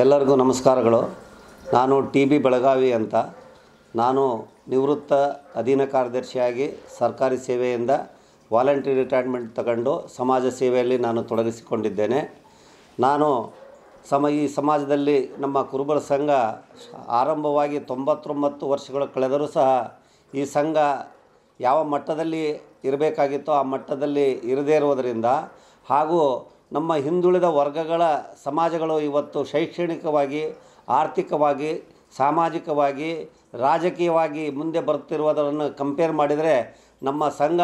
ಎಲ್ಲರಿಗೂ ನಮಸ್ಕಾರಗಳು. ನಾನು ಟಿ ಬಿ ಬೆಳಗಾವಿ ಅಂತ. ನಾನು ನಿವೃತ್ತ ಅಧೀನ ಕಾರ್ಯದರ್ಶಿಯಾಗಿ ಸರ್ಕಾರಿ ಸೇವೆಯಿಂದ ವಾಲಂಟ್ರಿ ರಿಟೈರ್ಮೆಂಟ್ ತಗೊಂಡು ಸಮಾಜ ಸೇವೆಯಲ್ಲಿ ನಾನು ತೊಡಗಿಸಿಕೊಂಡಿದ್ದೇನೆ. ನಾನು ಸಮ, ಈ ಸಮಾಜದಲ್ಲಿ ನಮ್ಮ ಕುರುಬರ ಸಂಘ ಆರಂಭವಾಗಿ ತೊಂಬತ್ತೊಂಬತ್ತು ವರ್ಷಗಳು ಕಳೆದರೂ ಸಹ ಈ ಸಂಘ ಯಾವ ಮಟ್ಟದಲ್ಲಿ ಇರಬೇಕಾಗಿತ್ತೋ ಆ ಮಟ್ಟದಲ್ಲಿ ಇರದೇ ಇರುವುದರಿಂದ ಹಾಗೂ ನಮ್ಮ ಹಿಂದುಳಿದ ವರ್ಗಗಳ ಸಮಾಜಗಳು ಇವತ್ತು ಶೈಕ್ಷಣಿಕವಾಗಿ, ಆರ್ಥಿಕವಾಗಿ, ಸಾಮಾಜಿಕವಾಗಿ, ರಾಜಕೀಯವಾಗಿ ಮುಂದೆ ಬರುತ್ತಿರುವುದನ್ನು ಕಂಪೇರ್ ಮಾಡಿದರೆ ನಮ್ಮ ಸಂಘ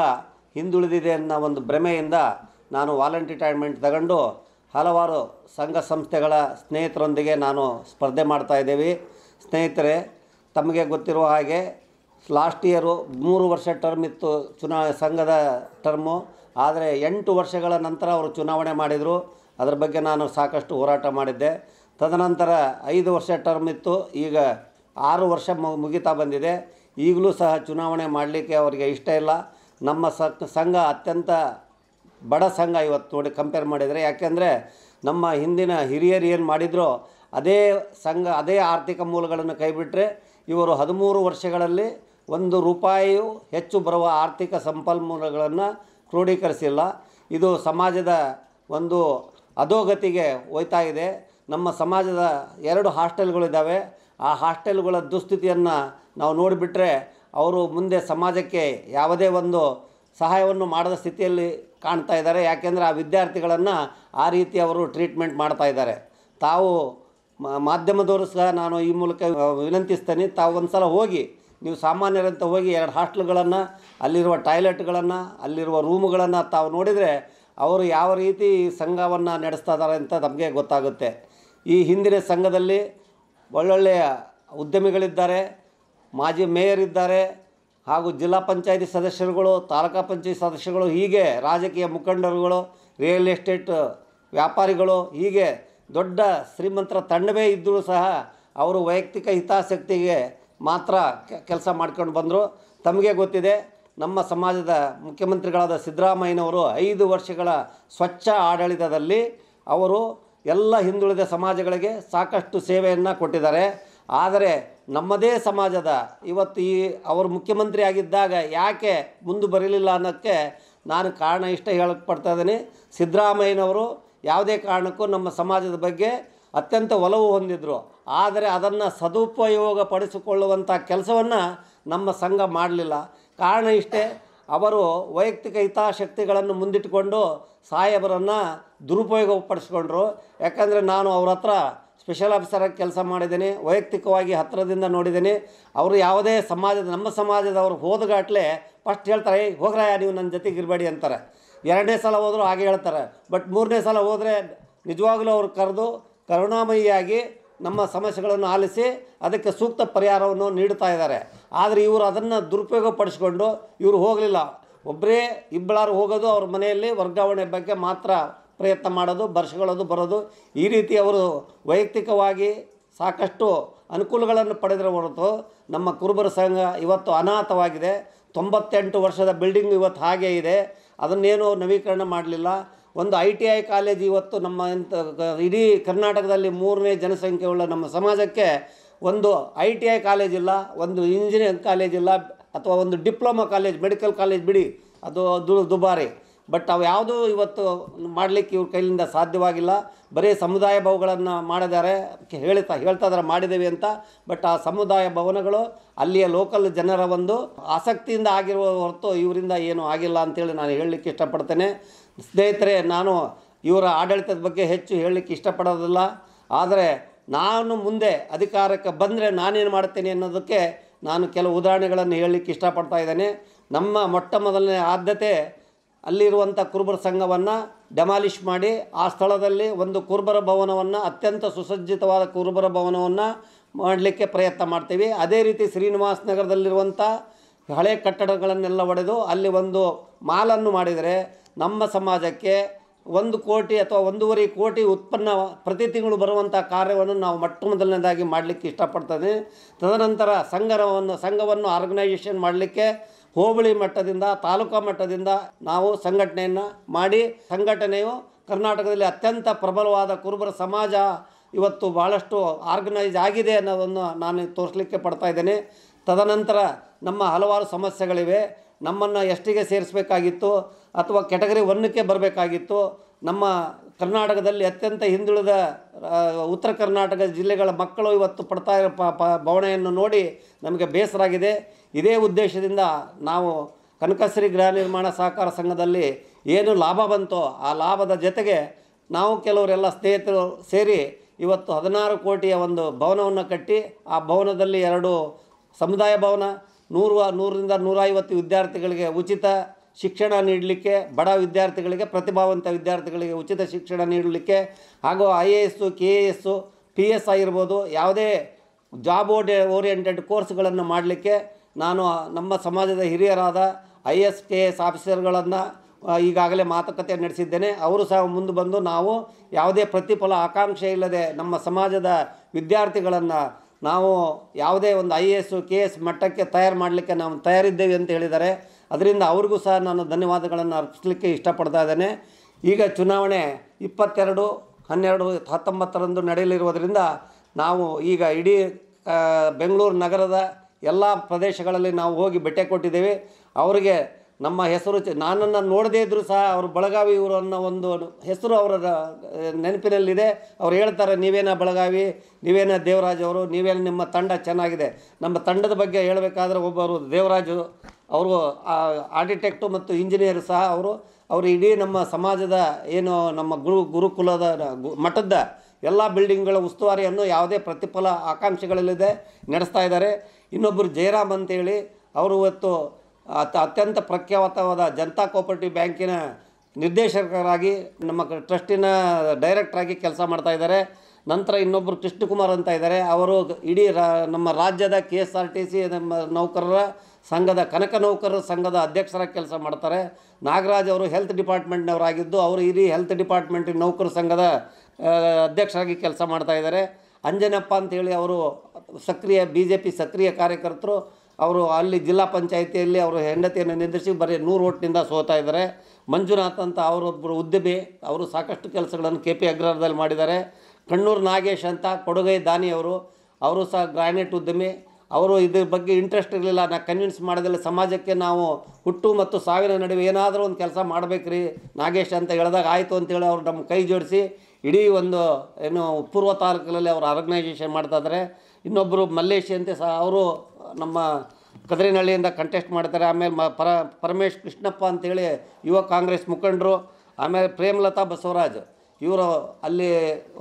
ಹಿಂದುಳಿದಿದೆ ಅನ್ನೋ ಒಂದು ಭ್ರಮೆಯಿಂದ ನಾನು ವಾಲಂಟಿ ರಿಟೈರ್ಮೆಂಟ್ ತಗೊಂಡು ಹಲವಾರು ಸಂಘ ಸಂಸ್ಥೆಗಳ ಸ್ನೇಹಿತರೊಂದಿಗೆ ನಾನು ಸ್ಪರ್ಧೆ ಮಾಡ್ತಾ ಇದ್ದೇವೆ. ಸ್ನೇಹಿತರೆ, ತಮಗೆ ಗೊತ್ತಿರುವ ಹಾಗೆ ಲಾಸ್ಟ್ ಇಯರು ಮೂರು ವರ್ಷ ಟರ್ಮ್ ಇತ್ತು ಚುನಾ ಸಂಘದ ಟರ್ಮು ಆದರೆ ಎಂಟು ವರ್ಷಗಳ ನಂತರ ಅವರು ಚುನಾವಣೆ ಮಾಡಿದರು. ಅದರ ಬಗ್ಗೆ ನಾನು ಸಾಕಷ್ಟು ಹೋರಾಟ ಮಾಡಿದ್ದೆ. ತದನಂತರ ಐದು ವರ್ಷ ಟರ್ಮ್ ಇತ್ತು. ಈಗ ಆರು ವರ್ಷ ಮುಗಿತಾ ಬಂದಿದೆ. ಈಗಲೂ ಸಹ ಚುನಾವಣೆ ಮಾಡಲಿಕ್ಕೆ ಅವರಿಗೆ ಇಷ್ಟ ಇಲ್ಲ. ನಮ್ಮ ಸಂಘ ಅತ್ಯಂತ ಬಡ ಸಂಘ ಇವತ್ತು ನೋಡಿ ಕಂಪೇರ್ ಮಾಡಿದರೆ. ಯಾಕೆಂದರೆ ನಮ್ಮ ಹಿಂದಿನ ಹಿರಿಯರು ಏನು ಮಾಡಿದ್ರೋ? ಅದೇ ಸಂಘ, ಅದೇ ಆರ್ಥಿಕ ಮೂಲಗಳನ್ನು ಕೈಬಿಟ್ಟರೆ ಇವರು ಹದಿಮೂರು ವರ್ಷಗಳಲ್ಲಿ ಒಂದು ರೂಪಾಯಿಯು ಹೆಚ್ಚು ಬರುವ ಆರ್ಥಿಕ ಸಂಪನ್ಮೂಲಗಳನ್ನು ಕ್ರೋಢೀಕರಿಸಿಲ್ಲ ಇದು ಸಮಾಜದ ಒಂದು ಅಧೋಗತಿಗೆ ಹೋಯ್ತಾ ಇದೆ. ನಮ್ಮ ಸಮಾಜದ ಎರಡು ಹಾಸ್ಟೆಲ್ಗಳಿದ್ದಾವೆ. ಆ ಹಾಸ್ಟೆಲ್ಗಳ ದುಸ್ಥಿತಿಯನ್ನು ನಾವು ನೋಡಿಬಿಟ್ರೆ ಅವರು ಮುಂದೆ ಸಮಾಜಕ್ಕೆ ಯಾವುದೇ ಒಂದು ಸಹಾಯವನ್ನು ಮಾಡದ ಸ್ಥಿತಿಯಲ್ಲಿ ಕಾಣ್ತಾ ಇದ್ದಾರೆ. ಯಾಕೆಂದರೆ ಆ ವಿದ್ಯಾರ್ಥಿಗಳನ್ನು ಆ ರೀತಿ ಅವರು ಟ್ರೀಟ್ಮೆಂಟ್ ಮಾಡ್ತಾ ಇದ್ದಾರೆ. ತಾವು ಮಾಧ್ಯಮದವರು ಸಹ ನಾನು ಈ ಮೂಲಕ ವಿನಂತಿಸ್ತೇನೆ. ತಾವು ಒಂದು ಸಲ ಹೋಗಿ ನೀವು ಸಾಮಾನ್ಯರಂತ ಹೋಗಿ ಎರಡು ಹಾಸ್ಟೆಲ್ಗಳನ್ನು, ಅಲ್ಲಿರುವ ಟಾಯ್ಲೆಟ್ಗಳನ್ನು, ಅಲ್ಲಿರುವ ರೂಮ್ಗಳನ್ನು ತಾವು ನೋಡಿದರೆ ಅವರು ಯಾವ ರೀತಿ ಸಂಘವನ್ನು ನಡೆಸ್ತಾ ಇದ್ದಾರೆ ಅಂತ ನಮಗೆ ಗೊತ್ತಾಗುತ್ತೆ. ಈ ಹಿಂದಿನ ಸಂಘದಲ್ಲಿ ಒಳ್ಳೊಳ್ಳೆಯ ಉದ್ಯಮಿಗಳಿದ್ದಾರೆ, ಮಾಜಿ ಮೇಯರ್ ಇದ್ದಾರೆ, ಹಾಗೂ ಜಿಲ್ಲಾ ಪಂಚಾಯತಿ ಸದಸ್ಯರುಗಳು, ತಾಲೂಕಾ ಪಂಚಾಯತ್ ಸದಸ್ಯರುಗಳು, ಹೀಗೆ ರಾಜಕೀಯ ಮುಖಂಡರುಗಳು, ರಿಯಲ್ ಎಸ್ಟೇಟ್ ವ್ಯಾಪಾರಿಗಳು, ಹೀಗೆ ದೊಡ್ಡ ಶ್ರೀಮಂತರ ತಂಡವೇ ಇದ್ದರೂ ಸಹ ಅವರು ವೈಯಕ್ತಿಕ ಹಿತಾಸಕ್ತಿಗೆ ಮಾತ್ರ ಕೆಲಸ ಮಾಡ್ಕೊಂಡು ಬಂದರು. ತಮಗೆ ಗೊತ್ತಿದೆ, ನಮ್ಮ ಸಮಾಜದ ಮುಖ್ಯಮಂತ್ರಿಗಳಾದ ಸಿದ್ದರಾಮಯ್ಯನವರು ಐದು ವರ್ಷಗಳ ಸ್ವಚ್ಛ ಆಡಳಿತದಲ್ಲಿ ಅವರು ಎಲ್ಲ ಹಿಂದುಳಿದ ಸಮಾಜಗಳಿಗೆ ಸಾಕಷ್ಟು ಸೇವೆಯನ್ನು ಕೊಟ್ಟಿದ್ದಾರೆ. ಆದರೆ ನಮ್ಮದೇ ಸಮಾಜದ ಇವತ್ತು ಈ ಅವರು ಮುಖ್ಯಮಂತ್ರಿ ಆಗಿದ್ದಾಗ ಯಾಕೆ ಮುಂದೆ ಬರಲಿಲ್ಲ ಅನ್ನೋಕ್ಕೆ ನಾನು ಕಾರಣ ಇಷ್ಟ ಹೇಳಕ್ಕೆ ಪಡ್ತಾ ಇದ್ದೀನಿ. ಸಿದ್ದರಾಮಯ್ಯನವರು ಯಾವುದೇ ಕಾರಣಕ್ಕೂ ನಮ್ಮ ಸಮಾಜದ ಬಗ್ಗೆ ಅತ್ಯಂತ ಒಲವು ಹೊಂದಿದ್ರು. ಆದರೆ ಅದನ್ನು ಸದುಪಯೋಗ ಪಡಿಸಿಕೊಳ್ಳುವಂಥ ಕೆಲಸವನ್ನು ನಮ್ಮ ಸಂಘ ಮಾಡಲಿಲ್ಲ. ಕಾರಣ ಇಷ್ಟೇ ಅವರು ವೈಯಕ್ತಿಕ ಹಿತಾಸಕ್ತಿಗಳನ್ನು ಮುಂದಿಟ್ಟುಕೊಂಡು ಸಾಹೇಬರನ್ನು ದುರುಪಯೋಗ ಪಡಿಸ್ಕೊಂಡ್ರು ಯಾಕಂದರೆ ನಾನು ಅವ್ರ ಹತ್ರ ಸ್ಪೆಷಲ್ ಆಫೀಸರಾಗಿ ಕೆಲಸ ಮಾಡಿದ್ದೀನಿ ವೈಯಕ್ತಿಕವಾಗಿ ಹತ್ತಿರದಿಂದ ನೋಡಿದ್ದೀನಿ. ಅವರು ಯಾವುದೇ ಸಮಾಜದ ನಮ್ಮ ಸಮಾಜದವರು ಹೋದಗಾಟ್ಲೆ ಫಸ್ಟ್ ಹೇಳ್ತಾರೆ "ಏಯ್, ಹೋಗ್ರಯ್ಯ ನೀವು ನನ್ನ ಜೊತೆಗೆ ಇರಬೇಡಿ ಅಂತಾರೆ. ಎರಡನೇ ಸಲ ಹೋದರೂ ಹಾಗೆ ಹೇಳ್ತಾರೆ. ಬಟ್ ಮೂರನೇ ಸಲ ಹೋದರೆ ನಿಜವಾಗ್ಲೂ ಅವ್ರು ಕರೆದು ಕರುಣಾಮಯಿಯಾಗಿ ನಮ್ಮ ಸಮಸ್ಯೆಗಳನ್ನು ಆಲಿಸಿ ಅದಕ್ಕೆ ಸೂಕ್ತ ಪರಿಹಾರವನ್ನು ನೀಡುತ್ತಾ ಇದ್ದಾರೆ. ಆದರೆ ಇವರು ಅದನ್ನು ದುರುಪಯೋಗ ಪಡಿಸ್ಕೊಂಡು ಇವರು ಹೋಗಲಿಲ್ಲ. ಒಬ್ಬರೇ ಇಬ್ಬಳಾರು ಹೋಗೋದು ಅವ್ರ ಮನೆಯಲ್ಲಿ ವರ್ಗಾವಣೆ ಬಗ್ಗೆ ಮಾತ್ರ ಪ್ರಯತ್ನ ಮಾಡೋದು ಬರ್ಸ್ಕೊಳ್ಳೋದು ಬರೋದು. ಈ ರೀತಿ ಅವರು ವೈಯಕ್ತಿಕವಾಗಿ ಸಾಕಷ್ಟು ಅನುಕೂಲಗಳನ್ನು ಪಡೆದರೆ ಹೊರತು ನಮ್ಮ ಕುರುಬರ ಸಂಘ ಇವತ್ತು ಅನಾಥವಾಗಿದೆ. ತೊಂಬತ್ತೆಂಟು ವರ್ಷದ ಬಿಲ್ಡಿಂಗ್ ಇವತ್ತು ಹಾಗೇ ಇದೆ. ಅದನ್ನೇನು ನವೀಕರಣ ಮಾಡಲಿಲ್ಲ. ಒಂದು ಐ ಟಿ ಐ ಕಾಲೇಜ್ ಇವತ್ತು ನಮ್ಮ ಇಂಥ ಇಡೀ ಕರ್ನಾಟಕದಲ್ಲಿ ಮೂರನೇ ಜನಸಂಖ್ಯೆ ಉಳ್ಳ ನಮ್ಮ ಸಮಾಜಕ್ಕೆ ಒಂದು ಐ ಟಿ ಐ ಕಾಲೇಜ್ ಇಲ್ಲ, ಒಂದು ಇಂಜಿನಿಯರಿಂಗ್ ಕಾಲೇಜ್ ಇಲ್ಲ, ಅಥವಾ ಒಂದು ಡಿಪ್ಲೊಮಾ ಕಾಲೇಜ್, ಮೆಡಿಕಲ್ ಕಾಲೇಜ್ ಬಿಡಿ, ಅದು ದು, ದುಬಾರಿ. ಬಟ್ ಅವು ಯಾವುದೂ ಇವತ್ತು ಮಾಡಲಿಕ್ಕೆ ಇವ್ರ ಕೈಲಿಂದ ಸಾಧ್ಯವಾಗಿಲ್ಲ. ಬರೀ ಸಮುದಾಯ ಭವಗಳನ್ನು ಮಾಡಿದ್ದಾರೆ, ಹೇಳ್ತಾ ಹೇಳ್ತಾ ಇದ್ದಾರೆ ಮಾಡಿದ್ದೇವೆ ಅಂತ. ಬಟ್ ಆ ಸಮುದಾಯ ಭವನಗಳು, ಅಲ್ಲಿಯ ಲೋಕಲ್ ಜನರ ಒಂದು ಆಸಕ್ತಿಯಿಂದ ಆಗಿರುವ ಹೊರತು ಇವರಿಂದ ಏನೂ ಆಗಿಲ್ಲ ಅಂತೇಳಿ ನಾನು ಹೇಳಲಿಕ್ಕೆ ಇಷ್ಟಪಡ್ತೇನೆ. ಸ್ನೇಹಿತರೆ, ನಾನು ಇವರ ಆಡಳಿತದ ಬಗ್ಗೆ ಹೆಚ್ಚು ಹೇಳಲಿಕ್ಕೆ ಇಷ್ಟಪಡೋದಿಲ್ಲ. ಆದರೆ ನಾನು ಮುಂದೆ ಅಧಿಕಾರಕ್ಕೆ ಬಂದರೆ ನಾನೇನು ಮಾಡ್ತೇನೆ ಅನ್ನೋದಕ್ಕೆ ನಾನು ಕೆಲವು ಉದಾಹರಣೆಗಳನ್ನು ಹೇಳಲಿಕ್ಕೆ ಇಷ್ಟಪಡ್ತಾ ಇದ್ದೇನೆ. ನಮ್ಮ ಮೊಟ್ಟ ಮೊದಲನೇ ಆದ್ಯತೆ ಅಲ್ಲಿರುವಂಥ ಕುರುಬರ ಸಂಘವನ್ನು ಡೆಮಾಲಿಷ್ ಮಾಡಿ, ಆ ಸ್ಥಳದಲ್ಲಿ ಒಂದು ಕುರುಬರ ಭವನವನ್ನು, ಅತ್ಯಂತ ಸುಸಜ್ಜಿತವಾದ ಕುರುಬರ ಭವನವನ್ನು ಮಾಡಲಿಕ್ಕೆ ಪ್ರಯತ್ನ ಮಾಡ್ತೀವಿ. ಅದೇ ರೀತಿ ಶ್ರೀನಿವಾಸ ನಗರದಲ್ಲಿರುವಂಥ ಹಳೆ ಕಟ್ಟಡಗಳನ್ನೆಲ್ಲ ಒಡೆದು ಅಲ್ಲಿ ಒಂದು ಮಾಲನ್ನು ಮಾಡಿದರೆ ನಮ್ಮ ಸಮಾಜಕ್ಕೆ ಒಂದು ಕೋಟಿ ಅಥವಾ ಒಂದೂವರೆ ಕೋಟಿ ಉತ್ಪನ್ನ ಪ್ರತಿ ತಿಂಗಳು ಬರುವಂಥ ಕಾರ್ಯವನ್ನು ನಾವು ಮೊಟ್ಟ ಮೊದಲನೇದಾಗಿ ಮಾಡಲಿಕ್ಕೆ ಇಷ್ಟಪಡ್ತೇನೆ. ತದನಂತರ ಸಂಘವನ್ನು ಸಂಘವನ್ನು ಆರ್ಗನೈಜೇಷನ್ ಮಾಡಲಿಕ್ಕೆ ಹೋಬಳಿ ಮಟ್ಟದಿಂದ, ತಾಲೂಕಾ ಮಟ್ಟದಿಂದ ನಾವು ಸಂಘಟನೆಯನ್ನು ಮಾಡಿ, ಸಂಘಟನೆಯು ಕರ್ನಾಟಕದಲ್ಲಿ ಅತ್ಯಂತ ಪ್ರಬಲವಾದ ಕುರುಬರ ಸಮಾಜ ಇವತ್ತು ಭಾಳಷ್ಟು ಆರ್ಗನೈಸ್ ಆಗಿದೆ ಅನ್ನೋದನ್ನು ನಾನು ತೋರಿಸಲಿಕ್ಕೆ ಪಡ್ತಾ ಇದ್ದೇನೆ. ತದನಂತರ ನಮ್ಮ ಹಲವಾರು ಸಮಸ್ಯೆಗಳಿವೆ. ನಮ್ಮನ್ನು ಎಷ್ಟಿಗೆ ಸೇರಿಸಬೇಕಾಗಿತ್ತು ಅಥವಾ ಕೆಟಗರಿ ಒನ್ನಕ್ಕೆ ಬರಬೇಕಾಗಿತ್ತು, ನಮ್ಮ ಕರ್ನಾಟಕದಲ್ಲಿ ಅತ್ಯಂತ ಹಿಂದುಳಿದ ಉತ್ತರ ಕರ್ನಾಟಕ ಜಿಲ್ಲೆಗಳ ಮಕ್ಕಳು ಇವತ್ತು ಪಡ್ತಾ ಇರೋ ಬವಣೆಯನ್ನು ನೋಡಿ ನಮಗೆ ಬೇಸರಾಗಿದೆ. ಇದೇ ಉದ್ದೇಶದಿಂದ ನಾವು ಕನಕಶ್ರೀ ಗೃಹ ನಿರ್ಮಾಣ ಸಹಕಾರ ಸಂಘದಲ್ಲಿ ಏನು ಲಾಭ ಬಂತೋ ಆ ಲಾಭದ ಜೊತೆಗೆ ನಾವು ಕೆಲವರೆಲ್ಲ ಸ್ನೇಹಿತರು ಸೇರಿ ಇವತ್ತು ಹದಿನಾರು ಕೋಟಿಯ ಒಂದು ಭವನವನ್ನು ಕಟ್ಟಿ, ಆ ಭವನದಲ್ಲಿ ಎರಡು ಸಮುದಾಯ ಭವನ ನೂರು ನೂರರಿಂದ ನೂರೈವತ್ತು ವಿದ್ಯಾರ್ಥಿಗಳಿಗೆ ಉಚಿತ ಶಿಕ್ಷಣ ನೀಡಲಿಕ್ಕೆ, ಬಡ ವಿದ್ಯಾರ್ಥಿಗಳಿಗೆ ಪ್ರತಿಭಾವಂತ ವಿದ್ಯಾರ್ಥಿಗಳಿಗೆ ಉಚಿತ ಶಿಕ್ಷಣ ನೀಡಲಿಕ್ಕೆ ಹಾಗೂ I A S K A S P S ಆಗಿರ್ಬೋದು, ಯಾವುದೇ ಜಾಬ್ ಓಡೆ ಓರಿಯೆಂಟೆಡ್ ಕೋರ್ಸ್ಗಳನ್ನು ಮಾಡಲಿಕ್ಕೆ ನಾನು ನಮ್ಮ ಸಮಾಜದ ಹಿರಿಯರಾದ ಐ ಎಸ್ ಕೆ ಎಸ್ ಆಫೀಸರ್ಗಳನ್ನು ಈಗಾಗಲೇ ಮಾತುಕತೆ ನಡೆಸಿದ್ದೇನೆ. ಅವರು ಸಹ ಮುಂದೆ ಬಂದು ನಾವು ಯಾವುದೇ ಪ್ರತಿಫಲ ಆಕಾಂಕ್ಷೆ ಇಲ್ಲದೆ ನಮ್ಮ ಸಮಾಜದ ವಿದ್ಯಾರ್ಥಿಗಳನ್ನು ನಾವು ಯಾವುದೇ ಒಂದು I A S K S ಮಟ್ಟಕ್ಕೆ ತಯಾರು ಮಾಡಲಿಕ್ಕೆ ನಾವು ತಯಾರಿದ್ದೇವೆ ಅಂತ ಹೇಳಿದ್ದಾರೆ. ಅದರಿಂದ ಅವ್ರಿಗೂ ಸಹ ನಾನು ಧನ್ಯವಾದಗಳನ್ನು ಅರ್ಪಿಸಲಿಕ್ಕೆ ಇಷ್ಟಪಡ್ತಾ ಇದ್ದೇನೆ. ಈಗ ಚುನಾವಣೆ ಇಪ್ಪತ್ತೆರಡು, ಹನ್ನೆರಡು, ಹತ್ತೊಂಬತ್ತರಂದು ನಡೆಯಲಿರುವುದರಿಂದ ನಾವು ಈಗ ಇಡೀ ಬೆಂಗಳೂರು ನಗರದ ಎಲ್ಲ ಪ್ರದೇಶಗಳಲ್ಲಿ ನಾವು ಹೋಗಿ ಭೇಟಿ ಕೊಟ್ಟಿದ್ದೇವೆ. ಅವರಿಗೆ ನಮ್ಮ ಹೆಸರು ನಾನನ್ನು ನೋಡದೇ ಇದ್ದರೂ ಸಹ ಅವರು ಬೆಳಗಾವಿ ಇವರು ಅನ್ನೋ ಒಂದು ಹೆಸರು ಅವರ ನೆನಪಿನಲ್ಲಿದೆ. ಅವ್ರು ಹೇಳ್ತಾರೆ, ನೀವೇನ ಬೆಳಗಾವಿ, ನೀವೇನ ದೇವರಾಜ್ ಅವರು, ನೀವೇನ ನಿಮ್ಮ ತಂಡ ಚೆನ್ನಾಗಿದೆ? ನಮ್ಮ ತಂಡದ ಬಗ್ಗೆ ಹೇಳಬೇಕಾದ್ರೆ ಒಬ್ಬರು ದೇವರಾಜು, ಅವರು ಆರ್ಕಿಟೆಕ್ಟು ಮತ್ತು ಇಂಜಿನಿಯರ್ ಸಹ ಅವರು ಅವರು ಇಡೀ ನಮ್ಮ ಸಮಾಜದ ಏನು ನಮ್ಮ ಗುರು, ಗುರುಕುಲದ ಮಠದ ಎಲ್ಲ ಬಿಲ್ಡಿಂಗ್ಗಳ ಉಸ್ತುವಾರಿಯನ್ನು ಯಾವುದೇ ಪ್ರತಿಫಲ ಆಕಾಂಕ್ಷೆಗಳಿಲ್ಲದೆ, ನಡೆಸ್ತಾ ಇದ್ದಾರೆ. ಇನ್ನೊಬ್ಬರು ಜಯರಾಮ್ ಅಂತೇಳಿ, ಅವರು ಇವತ್ತು ಅತ್- ಅತ್ಯಂತ ಪ್ರಖ್ಯಾತವಾದ ಜನತಾ ಕೋಪರೇಟಿವ್ ಬ್ಯಾಂಕಿನ ನಿರ್ದೇಶಕರಾಗಿ ನಮ್ಮ ಟ್ರಸ್ಟಿನ ಡೈರೆಕ್ಟ್ರಾಗಿ ಕೆಲಸ ಮಾಡ್ತಾ ಇದ್ದಾರೆ. ನಂತರ ಇನ್ನೊಬ್ಬರು ಕೃಷ್ಣಕುಮಾರ್ ಅಂತ ಇದ್ದಾರೆ. ಅವರು ಇಡೀ ರಾ ನಮ್ಮ ರಾಜ್ಯದ K S R T C ನಮ್ಮ ನೌಕರರ ಸಂಘದ ಕನಕ ನೌಕರರ ಸಂಘದ ಅಧ್ಯಕ್ಷರಾಗಿ ಕೆಲಸ ಮಾಡ್ತಾರೆ. ನಾಗರಾಜ್ ಅವರು ಹೆಲ್ತ್ ಡಿಪಾರ್ಟ್ಮೆಂಟ್ನವರಾಗಿದ್ದು ಅವರು ಇಡೀ ಹೆಲ್ತ್ ಡಿಪಾರ್ಟ್ಮೆಂಟ್ ನೌಕರ ಸಂಘದ ಅಧ್ಯಕ್ಷರಾಗಿ ಕೆಲಸ ಮಾಡ್ತಾ ಇದ್ದಾರೆ. ಅಂಜನಪ್ಪ ಅಂತೇಳಿ ಅವರು ಸಕ್ರಿಯ, ಬಿ ಜೆ ಪಿ ಸಕ್ರಿಯ ಕಾರ್ಯಕರ್ತರು. ಅವರು ಅಲ್ಲಿ ಜಿಲ್ಲಾ ಪಂಚಾಯಿತಿಯಲ್ಲಿ ಅವರು ಹೆಂಡತಿಯನ್ನು ನಿಂದಿರಿಸಿ ಬರೀ ನೂರು ಓಟ್ನಿಂದ ಸೋತಾ ಇದ್ದಾರೆ. ಮಂಜುನಾಥ್ ಅಂತ ಅವರೊಬ್ಬರು ಉದ್ಯಮಿ, ಅವರು ಸಾಕಷ್ಟು ಕೆಲಸಗಳನ್ನು ಕೆ ಪಿ ಅಗ್ರಹಾರದಲ್ಲಿ ಮಾಡಿದ್ದಾರೆ. ಕಣ್ಣೂರು ನಾಗೇಶ್ ಅಂತ ಕೊಡುಗೈ ದಾನಿ ಅವರು ಸಹ ಗ್ರಾನೈಟ್ ಉದ್ಯಮಿ. ಅವರು ಇದ್ರ ಬಗ್ಗೆ ಇಂಟ್ರೆಸ್ಟ್ ಇರಲಿಲ್ಲ. ನಾ ಕನ್ವಿನ್ಸ್ ಮಾಡೋದಿಲ್ಲ ಸಮಾಜಕ್ಕೆ ನಾವು ಹುಟ್ಟು ಮತ್ತು ಸಾವಿನ ನಡುವೆ ಏನಾದರೂ ಒಂದು ಕೆಲಸ ಮಾಡಬೇಕ್ರಿ, ನಾಗೇಶ್ ಅಂತ ಹೇಳಿದಾಗ ಆಯಿತು ಅಂತೇಳಿ ಅವರು ನಮ್ಮ ಕೈ ಜೋಡಿಸಿ ಇಡೀ ಒಂದು ಏನು ಪೂರ್ವ ತಾಲೂಕಿನಲ್ಲಿ ಅವರು ಆರ್ಗನೈಸೇಷನ್ ಮಾಡ್ತಾ ಇದ್ದಾರೆ. ಇನ್ನೊಬ್ಬರು ಮಲ್ಲೇಶಿ ಅಂತ ಸಹ ಅವರು ನಮ್ಮ ಕದ್ರಿನಹಳ್ಳಿಯಿಂದ ಕಂಟೆಸ್ಟ್ ಮಾಡ್ತಾರೆ. ಆಮೇಲೆ ಮ, ಪರ, ಪರಮೇಶ್ ಕೃಷ್ಣಪ್ಪ ಅಂತೇಳಿ ಯುವ ಕಾಂಗ್ರೆಸ್ ಮುಖಂಡರು, ಆಮೇಲೆ ಪ್ರೇಮಲತಾ ಬಸವರಾಜ್. ಇವರು ಅಲ್ಲಿ